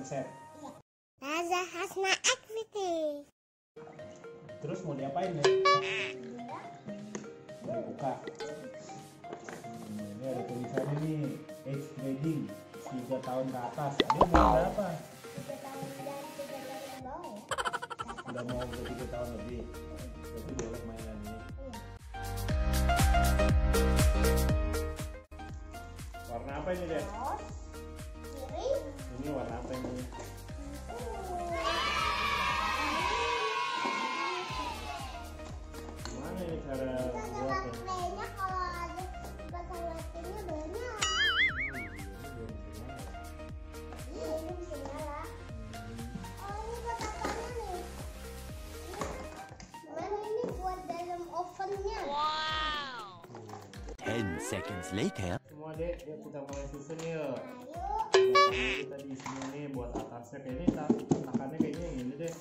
set. Raza Hasna Activity. Terus mau diapain ya? Mau. Hmm, ini ada tulisannya nih age grading 3 tahun ke atas. Ini umur berapa? Tiga tahun dan tiga tahun ke bawah ya. Udah mau ke 3 tahun lebih. Berarti boleh mainan ini. Iya. Warna apa ini deh? Seconds later. Semua dek, yuk kita mulai susun yuk. Ayo. kita di sini nih buat atasnya kayaknya tak takannya kayaknya yang ini deh.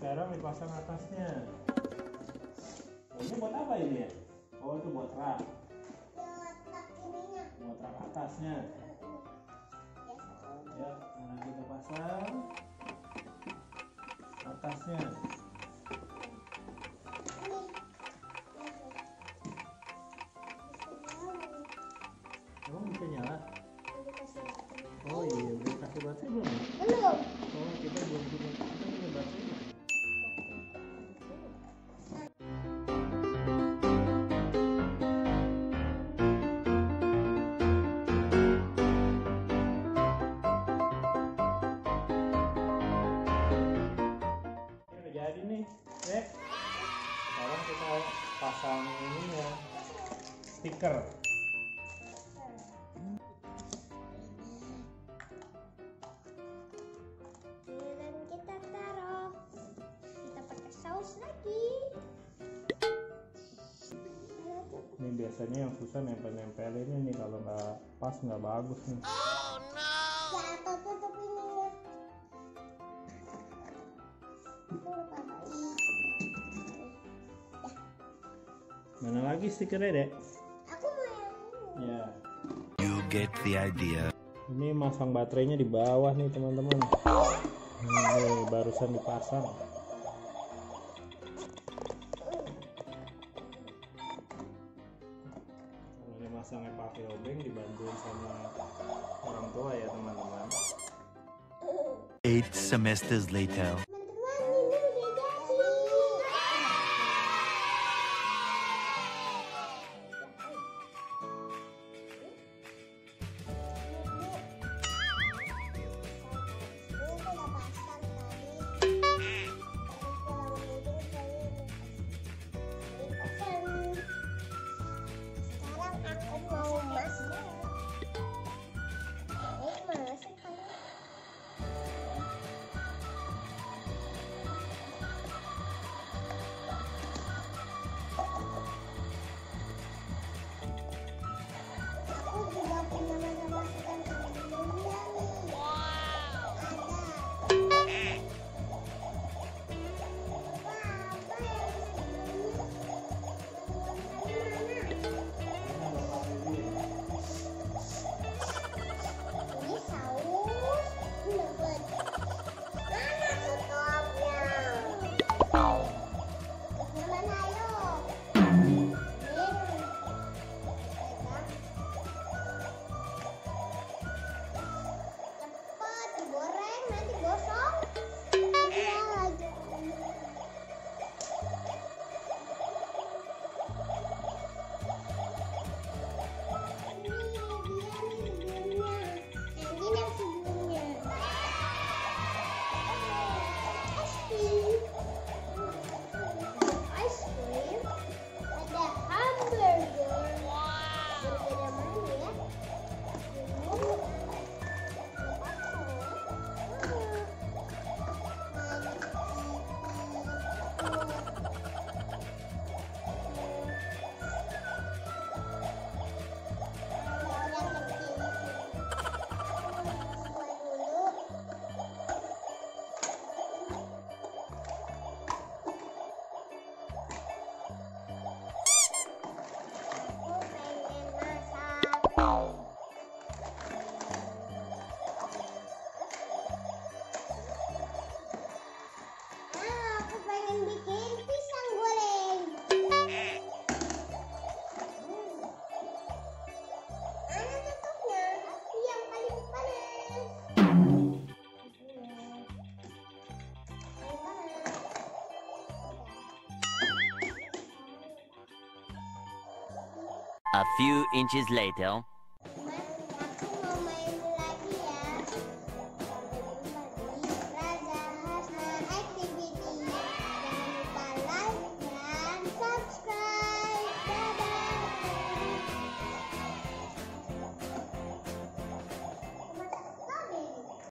Sekarang dipasang atasnya. Oh, ini buat apa ini ya? Oh, itu buat rak. Buat rak atasnya. Ya, nah kita pasang atasnya. Stiker. Kita taruh. Kita pakai saus lagi. Ini biasanya yang susah nempel-nempelinnya nih kalau nggak pas nggak bagus nih. Ya, ininya. Tuh, tambahin. Mana lagi stikernya dek? Get the idea. Ini masang baterainya di bawah nih teman-teman. Ini barusan dipasang. Ini masangnya pakai obeng dibantuin sama orang tua ya teman-teman. Eight semesters later. Oh. A few inches later.